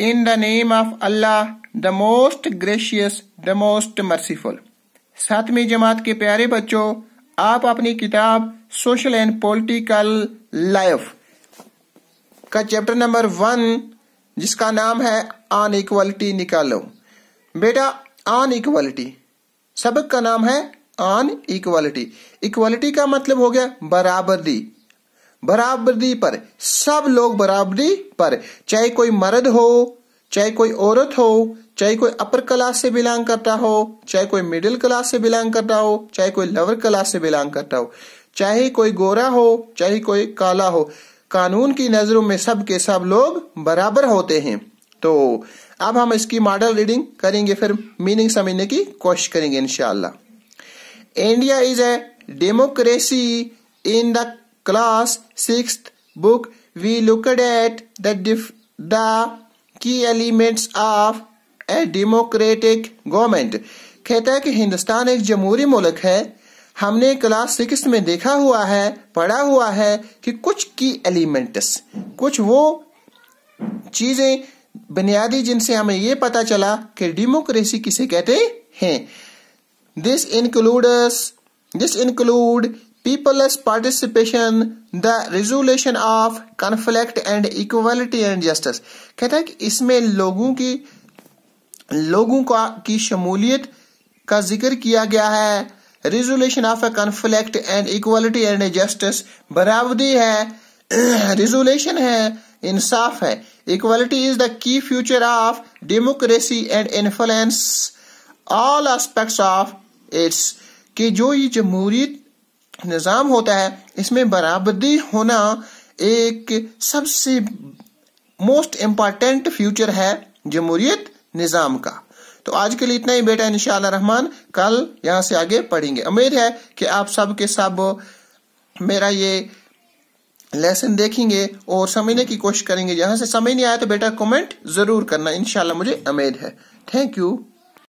In the name of Allah, the most gracious, the most merciful. सातवीं जमात के प्यारे बच्चों आप अपनी किताब सोशल एंड पॉलिटिकल लाइफ का चैप्टर नंबर वन जिसका नाम है अन इक्वलिटी निकालो। बेटा अन इक्वलिटी सबक का नाम है अन इक्वलिटी इक्वलिटी का मतलब हो गया बराबरी। बराबरी पर, सब लोग बराबरी पर, चाहे कोई मर्द हो, चाहे कोई औरत हो, चाहे कोई अपर क्लास से बिलोंग करता हो, चाहे कोई मिडिल क्लास से बिलोंग करता हो, चाहे कोई लोअर क्लास से बिलोंग करता हो, चाहे कोई गोरा हो, चाहे कोई काला हो, कानून की नज़रों में सब के सब लोग बराबर होते हैं। तो अब हम इसकी मॉडल रीडिंग करेंगे, फिर मीनिंग समझने की कोशिश करेंगे इनशाला India is a democracy in the class 6th book, we looked at the the key elements of a democratic government. कहता है कि हिंदुस्तान एक जमहूरी मुल्क है। हमने क्लास सिक्स में देखा हुआ है, पढ़ा हुआ है कि कुछ की एलिमेंट्स कुछ वो चीज़ें, बुनियादी जिनसे हमें ये पता चला कि डेमोक्रेसी किसे कहते हैं। This includes this include people's participation, the resolution of conflict and equality and justice. कहता है कि इसमें लोगों की लोगों का की शमूलियत का ज़िक्र किया गया है। Resolution of a conflict and equality and justice बराबरी है। रिजोल्यूशन है इंसाफ है। Equality is the key future of democracy and influence all aspects of its कि जो ये जमहूरियत निज़ाम होता है, इसमें बराबरी होना एक सबसे मोस्ट इंपॉर्टेंट फ्यूचर है जमहूरियत निज़ाम का। तो आज के लिए इतना ही बेटा इंशाल्लाह रहमान, कल यहाँ से आगे पढ़ेंगे। उम्मीद है कि आप सब के सब मेरा ये लेसन देखेंगे और समझने की कोशिश करेंगे। जहाँ से समझ नहीं आया तो बेटा कमेंट ज़रूर करना इनशाला मुझे उम्मीद है। Thank you